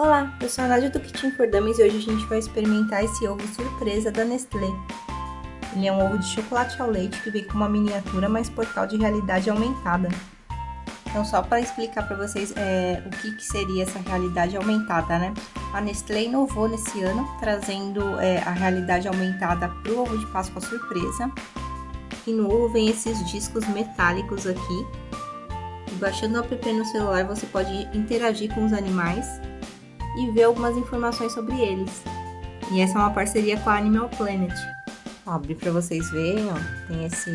Olá, eu sou a Nádia do Kitchen for Dummies e hoje a gente vai experimentar esse ovo surpresa da Nestlé. Ele é um ovo de chocolate ao leite que vem com uma miniatura mais portal de realidade aumentada. Então, só para explicar para vocês é, o que, que, seria essa realidade aumentada, né? A Nestlé inovou nesse ano, trazendo é, a realidade aumentada para o ovo de Páscoa surpresa. E no ovo vem esses discos metálicos aqui. E baixando o app no celular, você pode interagir com os animais e ver algumas informações sobre eles. E essa é uma parceria com a Animal Planet. Ó, abri para vocês verem, ó, tem esse,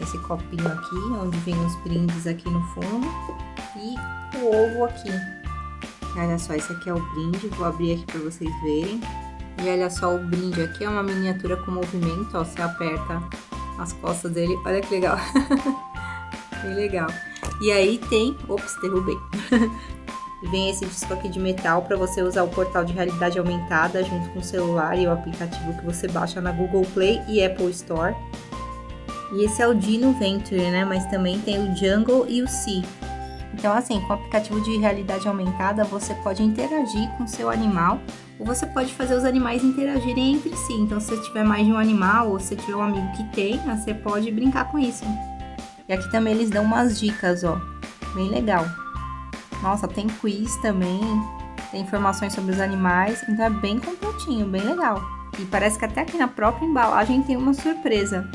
esse copinho aqui, onde vem os brindes aqui no fundo, e o ovo aqui. Olha só, esse aqui é o brinde, vou abrir aqui para vocês verem. E olha só, o brinde aqui é uma miniatura com movimento, ó, você aperta as costas dele, olha que legal. Bem legal. E aí tem, ops, derrubei. Vem esse disco aqui de metal para você usar o portal de realidade aumentada junto com o celular e o aplicativo que você baixa na Google Play e Apple Store. E esse é o Dino Venture, né? Mas também tem o Jungle e o Sea. Então, assim, com o aplicativo de realidade aumentada, você pode interagir com o seu animal ou você pode fazer os animais interagirem entre si. Então, se você tiver mais de um animal ou se tiver um amigo que tenha, você pode brincar com isso. E aqui também eles dão umas dicas, ó, bem legal. Nossa, tem quiz também, tem informações sobre os animais, então é bem completinho, bem legal. E parece que até aqui na própria embalagem tem uma surpresa.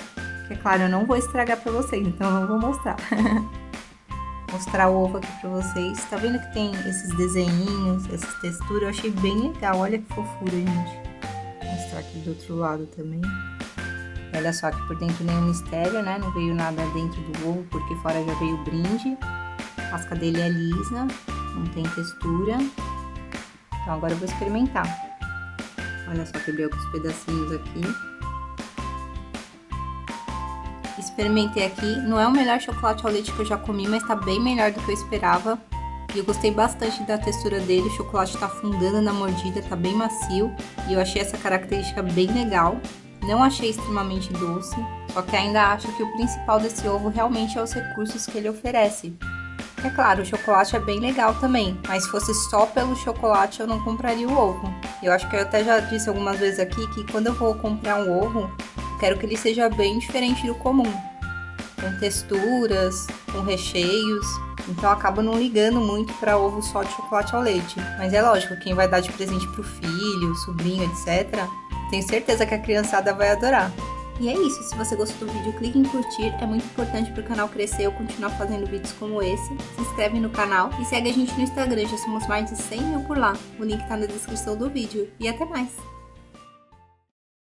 Que é claro, eu não vou estragar pra vocês, então não vou mostrar. mostrar o ovo aqui pra vocês. Tá vendo que tem esses desenhinhos, essas texturas? Eu achei bem legal, olha que fofura, gente. Vou mostrar aqui do outro lado também. Olha só que por dentro nenhum mistério, né? Não veio nada dentro do ovo, porque fora já veio brinde. A casca dele é lisa, não tem textura. Então agora eu vou experimentar. Olha só, quebrei alguns pedacinhos aqui. Experimentei aqui. Não é o melhor chocolate ao leite que eu já comi, mas tá bem melhor do que eu esperava. E eu gostei bastante da textura dele, o chocolate tá afundando na mordida, tá bem macio. E eu achei essa característica bem legal. Não achei extremamente doce, só que ainda acho que o principal desse ovo realmente é os recursos que ele oferece. É claro, o chocolate é bem legal também, mas se fosse só pelo chocolate eu não compraria o ovo. Eu acho que eu até já disse algumas vezes aqui que quando eu vou comprar um ovo, quero que ele seja bem diferente do comum, com texturas, com recheios. Então acaba não ligando muito para ovo só de chocolate ao leite. Mas é lógico, quem vai dar de presente pro filho, sobrinho, etc, tenho certeza que a criançada vai adorar. E é isso, se você gostou do vídeo, clique em curtir, é muito importante para o canal crescer eu continuar fazendo vídeos como esse. Se inscreve no canal e segue a gente no Instagram, já somos mais de 100 mil por lá. O link está na descrição do vídeo. E até mais!